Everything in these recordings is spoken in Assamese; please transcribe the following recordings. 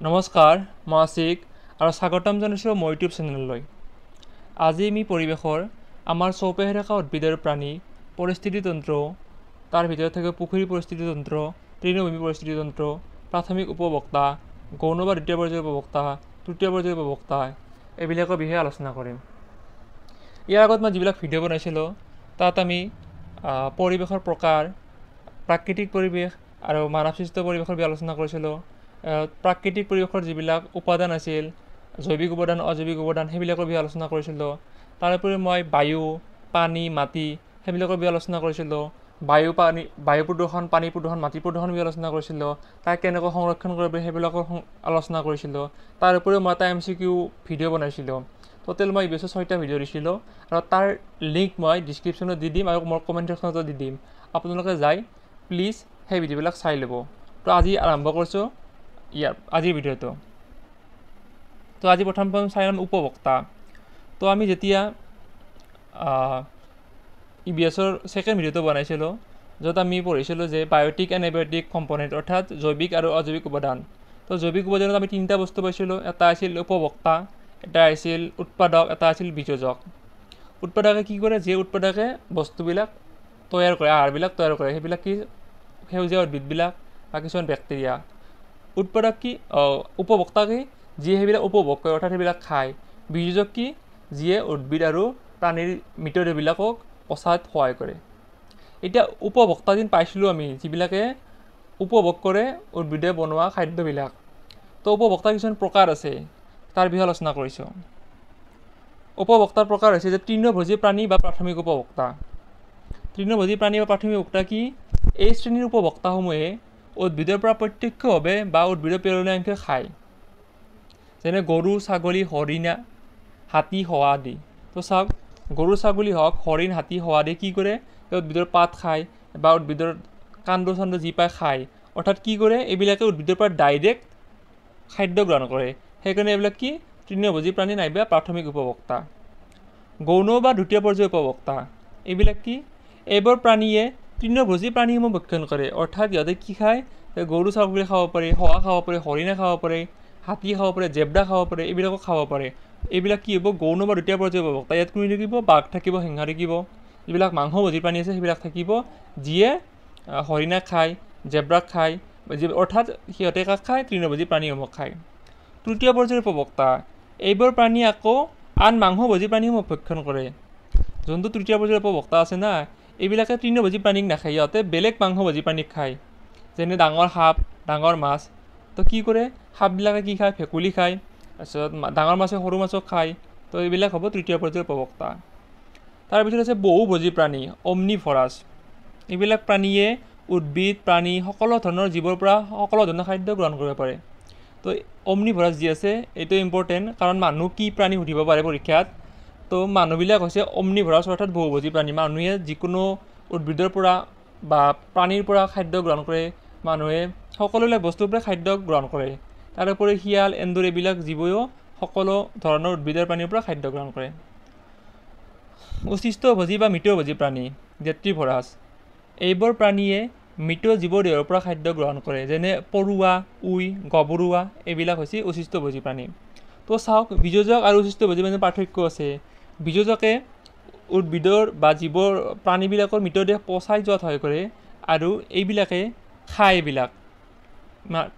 নমস্কাৰ মই আছিক আৰু স্বাগতম জনাইছোঁ মোৰ ইউটিউব চেনেললৈ। আজি আমি পৰিৱেশৰ আমাৰ চৌপাশে থকা উদ্ভিদ আৰু প্ৰাণী পৰিস্থিতিতন্ত্ৰ তাৰ ভিতৰত থাকে পুখুৰী পৰিস্থিতিতন্ত্ৰ তৃণভূমি পৰিস্থিতিতন্ত্ৰ প্ৰাথমিক উপভোক্তা গৌণ বা দ্বিতীয় পৰ্যায়ৰ উপভোক্তা তৃতীয় পৰ্যায়ৰ উপভোক্তা এইবিলাকৰ বিষয়ে আলোচনা কৰিম। ইয়াৰ আগত মই যিবিলাক ভিডিঅ' বনাইছিলোঁ তাত আমি পৰিৱেশৰ প্ৰকাৰ প্ৰাকৃতিক পৰিৱেশ আৰু মানৱসৃষ্ট পৰিৱেশৰ বিষয়ে আলোচনা কৰিছিলোঁ। প্ৰাকৃতিক পৰিৱেশৰ যিবিলাক উপাদান আছিল জৈৱিক উপাদান অজৈৱিক উপাদান সেইবিলাকৰ বিষয়ে আলোচনা কৰিছিলোঁ। তাৰোপৰি মই বায়ু পানী মাটি সেইবিলাকৰ বিষয়ে আলোচনা কৰিছিলোঁ। বায়ু পানী বায়ু প্ৰদূষণ পানী প্ৰদূষণ মাটি প্ৰদূষণৰ বিষয়ে আলোচনা কৰিছিলোঁ। তাক কেনেকৈ সংৰক্ষণ কৰিব সেইবিলাকৰ আলোচনা কৰিছিলোঁ। তাৰ উপৰিও মই এটা এম চি কিউ ভিডিঅ' বনাইছিলোঁ। ট'টেল মই বছৰ ছয়টা ভিডিঅ' দিছিলোঁ আৰু তাৰ লিংক মই ডিছক্ৰিপশ্যনত দি দিম আৰু মোৰ কমেণ্ট ছেকশ্যনতো দি দিম। আপোনালোকে যাই প্লিজ সেই ভিডিঅ'বিলাক চাই ল'ব। তো আজি আৰম্ভ কৰিছোঁ। ইয়াৰ আজিৰ ভিডিঅ'টো তো আজি প্ৰথম প্ৰথম চাই ল'ম উপভোক্তা। তো আমি যেতিয়া ই বি এছৰ ছেকেণ্ড ভিডিঅ'টো বনাইছিলোঁ য'ত আমি পঢ়িছিলোঁ যে বায়'টিক এণ্ড এবায়'টিক কম্পনেণ্ট অৰ্থাৎ জৈৱিক আৰু অজৈৱিক উপাদান। তো জৈৱিক উপাদানত আমি তিনিটা বস্তু পাইছিলোঁ এটা আছিল উপভোক্তা এটা আছিল উৎপাদক এটা আছিল বিযোজক। উৎপাদকে কি কৰে? যি উৎপাদকে বস্তুবিলাক তৈয়াৰ কৰে আহাৰবিলাক তৈয়াৰ কৰে সেইবিলাক কি সেউজীয়া উদ্ভিদবিলাক বা কিছুমান বেক্টেৰিয়া। উৎপাদক কি? উপভোক্তা কি? যিয়ে সেইবিলাক উপভোগ কৰে অৰ্থাৎ সেইবিলাক খায়। বিযোজক কি? যিয়ে উদ্ভিদ আৰু প্ৰাণীৰ মৃতদেহবিলাকক পচাত সহায় কৰে। এতিয়া উপভোক্তা যেন পাইছিলোঁ আমি যিবিলাকে উপভোগ কৰে উদ্ভিদে বনোৱা খাদ্যবিলাক। তো উপভোক্তাৰ কিছুমান প্ৰকাৰ আছে তাৰ বিষয়ে আলোচনা কৰিছোঁ। উপভোক্তাৰ প্ৰকাৰ হৈছে যে তৃণভোজী প্ৰাণী বা প্ৰাথমিক উপভোক্তা। তৃণভোজী প্ৰাণী বা প্ৰাথমিক উপভোক্তা কি? এই শ্ৰেণীৰ উপভোক্তাসমূহে উদ্ভিদৰ পৰা প্ৰত্যক্ষভাৱে বা উদ্ভিদৰ পেলনীয়া অংশ খায়। যেনে গৰু ছাগলী হৰিণা হাতী শহা আদি। তো চাওক গৰু ছাগলী হওক হৰিণ হাতী শহা আদি কি কৰে? এই উদ্ভিদৰ পাত খায় বা উদ্ভিদৰ কাণ্ড চাণ্ড যি পায় খায়। অৰ্থাৎ কি কৰে? এইবিলাকে উদ্ভিদৰ পৰা ডাইৰেক্ট খাদ্য গ্ৰহণ কৰে। সেইকাৰণে এইবিলাক কি? তৃণভোজী প্ৰাণী নাইবা প্ৰাথমিক উপভোক্তা। গৌণ বা দ্বিতীয় পৰ্যায়ৰ উপভোক্তা। এইবিলাক কি? এইবোৰ প্ৰাণীয়ে তৃণভোজী প্ৰাণীসমূহ ভক্ষণ কৰে। অৰ্থাৎ সিহঁতে কি খায়? গৰু ছাগলী খাব পাৰে শহা খাব পাৰে হৰিণা খাব পাৰে হাতী খাব পাৰে জেব্ৰা খাব পাৰে এইবিলাকো খাব পাৰে। এইবিলাক কি হ'ব? গৌণ বা দ্বিতীয় পৰ্যায়ৰ উপভোক্তা ইয়াত কোন থাকিব? বাঘ থাকিব সিংহ থাকিব। যিবিলাক মাংসভোজী প্ৰাণী আছে সেইবিলাক থাকিব। যিয়ে আহ, হৰিণাক খায় জেব্ৰাক খায় অৰ্থাৎ সিহঁতে কাক খায়? তৃণভোজী প্ৰাণীসমূহ খায়। তৃতীয় পৰ্যায়ৰ উপভোক্তা। এইবোৰ প্ৰাণী আকৌ আন মাংসভোজী প্ৰাণীসমূহ ভক্ষণ কৰে। যোনটো তৃতীয় পৰ্যায়ৰ উপভোক্তা আছে না এইবিলাকে তৃণভোজী প্ৰাণীক নাখায় ইহঁতে বেলেগ মাংসভোজী প্ৰাণীক খায়। যেনে ডাঙৰ সাপ ডাঙৰ মাছ। তো কি কৰে? সাপবিলাকে কি খায়? ভেকুলী খায়। তাৰপিছত ডাঙৰ মাছে সৰু মাছক খায়। তো এইবিলাক হ'ব তৃতীয় পৰ্যায়ৰ উপভোক্তা তাৰপিছত আছে বহুভোজী প্ৰাণী অমনি ফৰাছ এইবিলাক প্ৰাণীয়ে উদ্ভিদ প্ৰাণী সকলো ধৰণৰ জীৱৰ পৰা সকলো ধৰণৰ খাদ্য গ্ৰহণ কৰিব পাৰে। তো অমনিভৰাছ যি আছে এইটো ইম্পৰ্টেণ্ট কাৰণ মানুহ কি প্ৰাণী সুধিব পাৰে পৰীক্ষাত? তো মানুহবিলাক হৈছে অমনিভৰাছ অৰ্থাৎ বহুভোজী প্ৰাণী। মানুহে যিকোনো উদ্ভিদৰ পৰা বা প্ৰাণীৰ পৰা খাদ্য গ্ৰহণ কৰে মানুহে সকলোবিলাক বস্তুৰ পৰা খাদ্য গ্ৰহণ কৰে। তাৰোপৰি শিয়াল এন্দুৰ এইবিলাক জীৱইও সকলো ধৰণৰ উদ্ভিদ আৰু প্ৰাণীৰ পৰা খাদ্য গ্ৰহণ কৰে। উচিষ্টভোজী বা মৃতভোজী প্ৰাণী জেত্ৰিভৰাছ এইবোৰ প্ৰাণীয়ে মৃত জীৱ দেহৰ পৰা খাদ্য গ্ৰহণ কৰে যেনে পৰুৱা উই গবৰুৱা এইবিলাক হৈছে উচিষ্টভোজী প্ৰাণী। তো চাওক বিযোজক আৰু উচিষ্টভোজী প্ৰাণীৰ পাৰ্থক্য আছে। বিযোজকে উদ্ভিদৰ বা জীৱৰ প্ৰাণীবিলাকৰ মৃতদেহ পচাই যোৱাত সহায় কৰে আৰু এইবিলাকে খায় এইবিলাক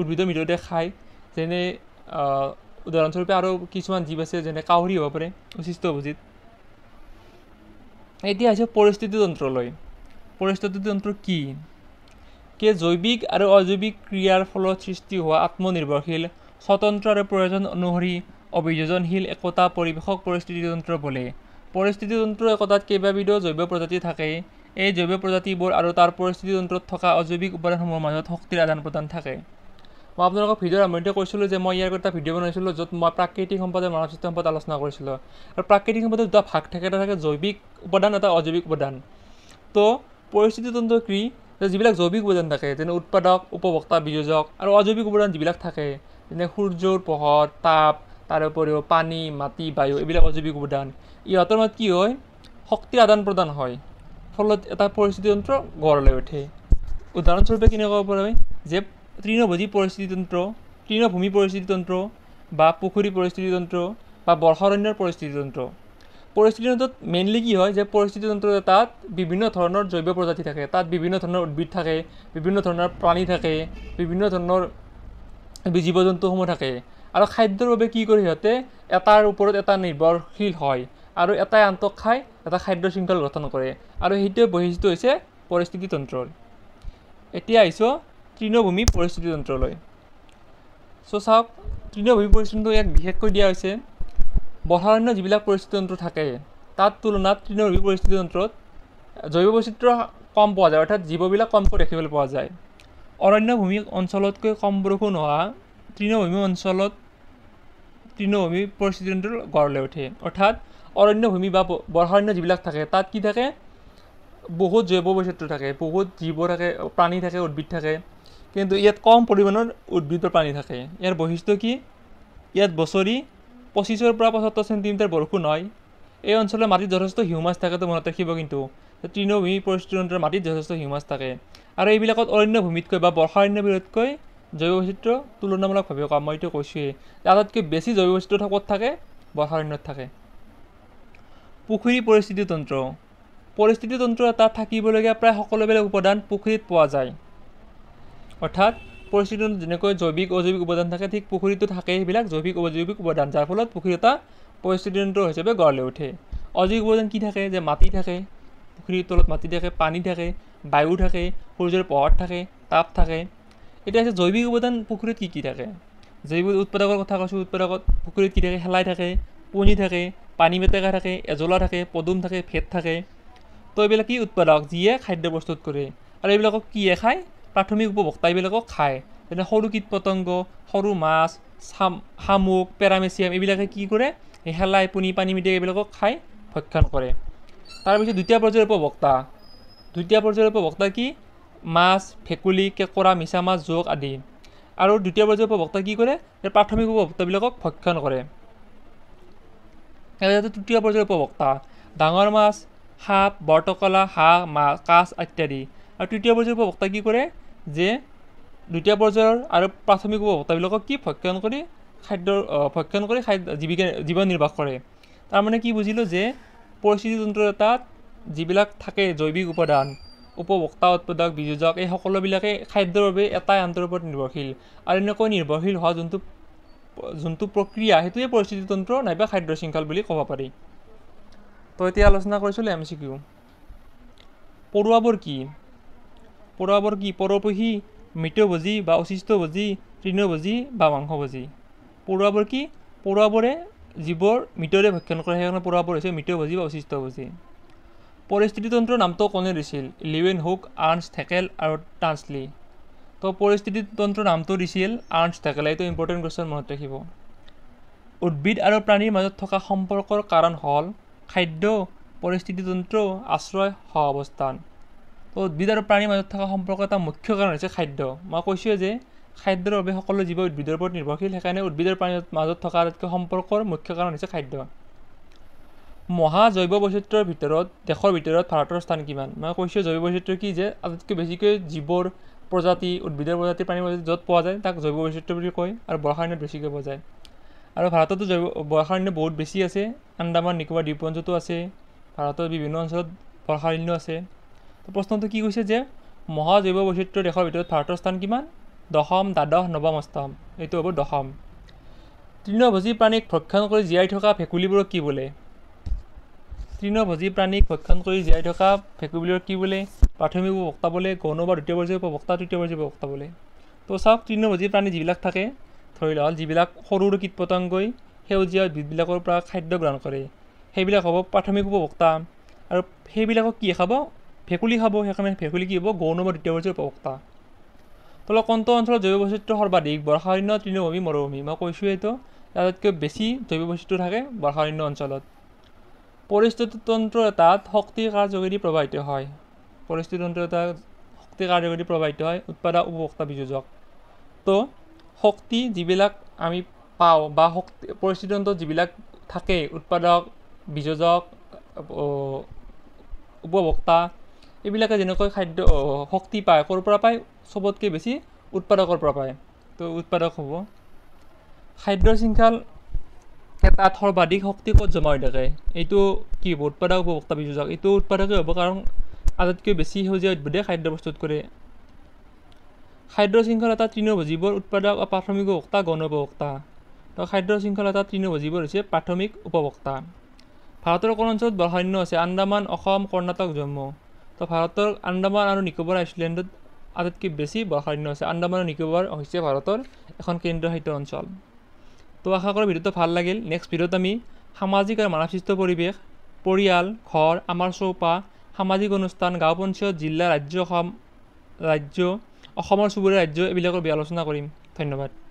উদ্ভিদৰ মৃতদেহ খায়। যেনে উদাহৰণস্বৰূপে আৰু কিছুমান জীৱ আছে যেনে কাউৰী হ'ব পাৰে উচিষ্টভোজীত এতিয়া আহিছে পৰিস্থিতি তন্ত্ৰলৈ। পৰিস্থিতি তন্ত্ৰ কি? কে জৈৱিক আৰু অজৈৱিক ক্ৰিয়াৰ ফলত সৃষ্টি হোৱা আত্মনিৰ্ভৰশীল স্বতন্ত্ৰ আৰু প্ৰয়োজন অনুসৰি অভিযোজনশীল একতা পৰিৱেশক পৰিস্থিতি তন্ত্ৰ বোলে। পৰিস্থিতি তন্ত্ৰ একতাত কেইবাবিধো জৈৱ প্ৰজাতি থাকে। এই জৈৱ প্ৰজাতিবোৰ আৰু তাৰ পৰিস্থিতি তন্ত্ৰত থকা অজৈৱিক উপাদানসমূহৰ মাজত শক্তিৰ আদান প্ৰদান থাকে। মই আপোনালোকক ভিডিঅ'ৰ আৰম্ভণিতে কৈছিলোঁ যে মই ইয়াৰ এটা ভিডিঅ' বনাইছিলোঁ য'ত মই প্ৰাকৃতিক সম্পদ আৰু মানৱ সম্পদ আলোচনা কৰিছিলোঁ। আৰু প্ৰাকৃতিক সম্পদৰ দুটা ভাগ থাকে এটা থাকে জৈৱিক উপাদান এটা অজৈৱিক উপাদান। তো পৰিস্থিতি তন্ত্ৰ কি? যিবিলাক জৈৱিক উপাদান থাকে যেনে উৎপাদক উপভোক্তা বিযোজক আৰু অজৈৱিক উপাদান যিবিলাক থাকে যেনে সূৰ্যৰ পোহৰ তাপ তাৰ উপৰিও পানী মাটি বায়ু এইবিলাক অজৈৱিক উপাদান। ইহঁতৰ মাজত কি হয়? শক্তিৰ আদান প্ৰদান হয়। ফলত এটা পৰিস্থিতি তন্ত্ৰ গঢ় লৈ উঠে। উদাহৰণস্বৰূপে কেনেকৈ ক'ব পাৰি? যে তৃণভোজী পৰিস্থিতি তন্ত্ৰ তৃণভূমি পৰিস্থিতি তন্ত্ৰ বা পুখুৰী পৰিস্থিতি তন্ত্ৰ বা বৰ্ষাৰণ্যৰ পৰিস্থিতি তন্ত্ৰ। পৰিস্থিতি তন্ত্ৰত মেইনলি কি হয়? যে পৰিস্থিতি তন্ত্ৰ তাত বিভিন্ন ধৰণৰ জৈৱ প্ৰজাতি থাকে। তাত বিভিন্ন ধৰণৰ উদ্ভিদ থাকে বিভিন্ন ধৰণৰ প্ৰাণী থাকে বিভিন্ন ধৰণৰ জীৱ জন্তুসমূহ থাকে। আৰু খাদ্যৰ বাবে কি কৰে সিহঁতে? এটাৰ ওপৰত এটা নিৰ্ভৰশীল হয় আৰু এটাই আনটোক খাই এটা খাদ্য শৃংখল গঠন কৰে। আৰু সেইটোৱে বৈশিষ্ট্য হৈছে পৰিস্থিতি তন্ত্ৰৰ। এতিয়া আহিছোঁ তৃণভূমি পৰিস্থিতি তন্ত্ৰলৈ। চ' চাওক তৃণভূমি পৰিস্থিতি তন্ত্ৰ ইয়াক বিশেষকৈ দিয়া হৈছে। বৰ্ষাৰণ্য যিবিলাক পৰিস্থিতি তন্ত্ৰ থাকে তাত তুলনাত তৃণভূমি পৰিস্থিতি তন্ত্ৰত জৈৱ বৈচিত্ৰ কম পোৱা যায় অৰ্থাৎ জীৱবিলাক কমকৈ দেখিবলৈ পোৱা যায়। অৰণ্যভূমি অঞ্চলতকৈ কম বৰষুণ হোৱা তৃণভূমি অঞ্চলত তৃণভূমি পৰিস্থিতি তন্ত্ৰ গঢ় লৈ উঠে। অৰ্থাৎ অৰণ্যভূমি বা বৰ্ষাৰণ্য যিবিলাক থাকে তাত কি থাকে? বহুত জৈৱ বৈচিত্ৰ থাকে বহুত জীৱ থাকে প্ৰাণী থাকে উদ্ভিদ থাকে। কিন্তু ইয়াত কম পৰিমাণৰ উদ্ভিদ বা প্ৰাণী থাকে। ইয়াৰ বৈশিষ্ট্য কি? ইয়াত বছৰি পঁচিছৰ পৰা পঁচত্তৰ চেণ্টিমিটাৰ বৰষুণ হয়। এই অঞ্চলৰ মাটিত যথেষ্ট হিউমাছ থাকেতো মনত ৰাখিব কিন্তু। তৃণভূমি পৰিস্থিতি তন্ত্ৰৰ মাটিত যথেষ্ট হিউমাছ থাকে। আৰু এইবিলাকত অৰণ্যভূমিতকৈ বা বৰ্ষাৰণ্যবোৰতকৈ জৈৱ বৈচিত্ৰ তুলনামূলকভাৱে কম মই এইটো কৈছোঁৱেই। আটাইতকৈ বেছি জৈৱ বৈচিত্ৰ ক'ত থাকে? বৰ্ষাৰণ্যত থাকে। পুখুৰী পৰিস্থিতি তন্ত্ৰ। পৰিস্থিতি তন্ত্ৰ এটা থাকিবলগীয়া প্ৰায় সকলোবিলাক উপাদান পুখুৰীত পোৱা যায়। অৰ্থাৎ পৰিস্থিতি যেনেকৈ জৈৱিক অজৈৱিক উপাদান থাকে ঠিক পুখুৰীতো থাকেই সেইবিলাক জৈৱিক অজৈৱিক উপাদান যাৰ ফলত পুখুৰী এটা পৰিস্থিতি তন্ত্ৰ হিচাপে গঢ় লৈ উঠে। অজৈৱিক উপাদান কি থাকে? যে মাটি থাকে। পুখুৰীৰ তলত মাটি থাকে পানী থাকে বায়ু থাকে সূৰ্যৰ পোহৰ থাকে তাপ থাকে। এতিয়া হৈছে জৈৱিক উপাদান পুখুৰীত কি কি থাকে? জৈৱিক উৎপাদকৰ কথা কৈছোঁ উৎপাদকত পুখুৰীত কি থাকে? শেলাই থাকে পণী থাকে পানী মেটেকা থাকে এজলা থাকে পদুম থাকে ভেট থাকে। তো এইবিলাক কি উৎপাদক? যিয়ে খাদ্য প্ৰস্তুত কৰে। আৰু এইবিলাকক কিয়ে খায়? প্ৰাথমিক উপভোক্তা এইবিলাকক খায়। যেনে সৰু কীট পতংগ সৰু মাছ চাম শামুক পেৰামেচিয়াম এইবিলাকে কি কৰে? শেলাই পুনি পানী মিডিয়া এইবিলাকক খাই ভক্ষণ কৰে। তাৰপিছত দ্বিতীয় পৰ্যায়ৰ উপভোক্তা। দ্বিতীয় পৰ্যায়ৰ উপভোক্তা কি? মাছ ভেকুলী কেঁকোৰা মিছা মাছ জোক আদি। আৰু দ্বিতীয় পৰ্যায়ৰ উপভোক্তা কি কৰে? প্ৰাথমিক উপভোক্তাবিলাকক ভক্ষণ কৰে। তৃতীয় পৰ্যায়ৰ উপভোক্তা ডাঙৰ মাছ সাপ বৰটকলা হাঁহ মাছ কাছ ইত্যাদি। আৰু তৃতীয় পৰ্যায়ৰ উপভোক্তা কি কৰে? যে দ্বিতীয় পৰ্যায়ৰ আৰু প্ৰাথমিক উপভোক্তাবিলাকক কি? ভক্ষণ কৰি খাদ্যৰ ভক্ষণ কৰি খাদ্য জীৱিকা জীৱন নিৰ্বাহ কৰে। তাৰমানে কি বুজিলোঁ যে পৰিস্থিতি তন্ত্ৰ এটাত যিবিলাক থাকে জৈৱিক উপাদান উপভোক্তা উৎপাদক বিযোজক এই সকলোবিলাকে খাদ্যৰ বাবে এটাই আনটোৰ ওপৰত নিৰ্ভৰশীল। আৰু এনেকৈ নিৰ্ভৰশীল হোৱা যোনটো যোনটো প্ৰক্ৰিয়া সেইটোৱে পৰিস্থিতি তন্ত্ৰ নাইবা খাদ্য শৃংখল বুলি ক'ব পাৰি। তো এতিয়া আলোচনা কৰিছিলোঁ এম চি কিউ। পৰুৱাবোৰ কি? পৰুৱাবোৰ কি? পৰপহী মৃতভোজী বা অশিষ্টভোজী তৃণভোজী বা মাংসভোজী? পৰুৱাবোৰ কি? পৰুৱাবোৰে যিবোৰ মৃতৰে ভক্ষণ কৰে সেইকাৰণে পৰুৱাবোৰ হৈছে মৃতভোজী বা অশিষ্টভোজী। পৰিস্থিতিতন্ত্ৰৰ নামটো কোনে দিছিল? লিৱেন হুক আৰ্নছ থেকেল আৰু টান্সলি তো পৰিস্থিতিতন্ত্ৰৰ নামটো দিছিল আৰ্নছ থেকেল এইটো ইম্পৰ্টেণ্ট কুৱেশ্যন মনত ৰাখিব। উদ্ভিদ আৰু প্ৰাণীৰ মাজত থকা সম্পৰ্কৰ কাৰণ হ'ল খাদ্য পৰিস্থিতিতন্ত্ৰ আশ্ৰয় সহ অৱস্থান তো উদ্ভিদ আৰু প্ৰাণীৰ মাজত থকা সম্পৰ্ক এটা মুখ্য কাৰণ হৈছে খাদ্য। মই কৈছোঁৱে যে খাদ্যৰ বাবে সকলো জীৱ উদ্ভিদৰ ওপৰত নিৰ্ভৰশীল। সেইকাৰণে উদ্ভিদ আৰু প্ৰাণীৰ মাজত থকা আটাইতকৈ সম্পৰ্কৰ মুখ্য কাৰণ হৈছে খাদ্য। মহা জৈৱ বৈচিত্ৰৰ ভিতৰত দেশৰ ভিতৰত ভাৰতৰ স্থান কিমান? মই কৈছোঁ জৈৱ বৈচিত্ৰ কি যে আটাইতকৈ বেছিকৈ জীৱৰ প্ৰজাতি উদ্ভিদৰ প্ৰজাতি প্ৰাণীৰ প্ৰজাতি য'ত পোৱা যায় তাক জৈৱ বৈচিত্ৰ বুলি কয় আৰু বৰ্ষাৰণ্যত বেছিকৈ পোৱা যায়। আৰু ভাৰততো জৈৱ বৰ্ষাৰণ্য বহুত বেছি আছে আন্দামান নিকোবাৰ দ্বীপপুঞ্জতো আছে ভাৰতৰ বিভিন্ন অঞ্চলত বৰ্ষাৰণ্য আছে। তো প্ৰশ্নটো কি কৈছে যে মহা জৈৱ বৈচিত্ৰ দেশৰ ভিতৰত ভাৰতৰ স্থান কিমান? দশম দ্বাদশ নৱম অষ্টম। এইটো হ'ব দশম। তৃণভোজী প্ৰাণীক ভক্ষণ কৰি জীয়াই থকা ভেকুলীবোৰক কি বোলে? তৃণভোজী প্ৰাণীক ভক্ষণ কৰি জীয়াই থকা ভেকুলীবোৰক কি বোলে? প্ৰাথমিক উপভোক্তা বোলে গৌণ বা দ্বিতীয় পৰ্যায়ৰ উপভোক্তা তৃতীয় পৰ্যায়ৰ উপভোক্তা বোলে। তো চাওক তৃণভোজী প্ৰাণী যিবিলাক থাকে ধৰি হ'ল যিবিলাক সৰু সৰু কীট পতংগই সেউজীয়া উদ্ভিদবিলাকৰ পৰা খাদ্য গ্ৰহণ কৰে। সেইবিলাক হ'ব প্ৰাথমিক উপভোক্তা। আৰু সেইবিলাকক কি খাব? ভেকুলী খাব। সেইকাৰণে ভেকুলী কি হ'ব? গৌণ বা দ্বিতীয় পৰ্যায়ৰ উপভোক্তা। তলত কোনটো অঞ্চলত জৈৱ বৈচিত্ৰ সৰ্বাধিক। বৰ্ষাৰণ্য তৃণভূমি মৰুভূমি। মই কৈছোঁ এইটো। আটাইতকৈ বেছি জৈৱ বৈচিত্ৰ থাকে বৰ্ষাৰণ্য অঞ্চলত। পৰিস্থিতিতন্ত্ৰ এটাত শক্তি কাৰ যোগেদি প্ৰবাহিত হয়। পৰিস্থিতিতন্ত্ৰ এটা শক্তি কাৰ যোগেদি প্ৰবাহিত হয় উৎপাদক উপভোক্তা বিযোজক তো শক্তি যিবিলাক আমি পাওঁ বা শক্তি পৰিস্থিতিতন্ত্ৰত যিবিলাক থাকে উৎপাদক বিযোজক উপভোক্তা এইবিলাকে যেনেকৈ খাদ্য শক্তি পায় ক'ৰ পৰা পায়? চবতকৈ বেছি উৎপাদকৰ পৰা পায়। তো উৎপাদক হ'ব। খাদ্য শৃংখল এটা সৰ্বাধিক শক্তি ক'ত জমা হৈ থাকে? এইটো কি হ'ব উৎপাদক উপভোক্তা বিযোজক এইটো উৎপাদকেই হ'ব কাৰণ আটাইতকৈ বেছি সেউজীয়া উদ্ভিদে খাদ্য প্ৰস্তুত কৰে। খাদ্য শৃংখল এটা তৃণভোজীবোৰ উৎপাদক প্ৰাথমিক উপভোক্তা গণ উপভোক্তা। তো খাদ্য শৃংখল এটা তৃণভোজীবোৰ হৈছে প্ৰাথমিক উপভোক্তা। ভাৰতৰ কোন অঞ্চলত বৰ্ষাৰণ্য আছে? আন্দামান অসম কৰ্ণাটক জম্মু। তো ভাৰতৰ আন্দামান আৰু নিকোবৰ আইচলেণ্ডত আটাইতকৈ বেছি বৰ্ষাৰণ্য আছে। আন্দামান আৰু নিকোবৰ হৈছে ভাৰতৰ এখন কেন্দ্ৰশাসিত অঞ্চল। তো আশা কৰোঁ ভিডিঅ'টো ভাল লাগিল। নেক্সট ভিডিঅ'ত আমি সামাজিক আৰু মানৱসৃষ্ট পৰিৱেশ পৰিয়াল ঘৰ আমাৰ চৌপাশ সামাজিক অনুষ্ঠান গাঁও পঞ্চায়ত জিলা ৰাজ্য অসম ৰাজ্য অসমৰ চুবুৰীয়া ৰাজ্য এইবিলাকৰ বিষয়ে আলোচনা কৰিম। ধন্যবাদ।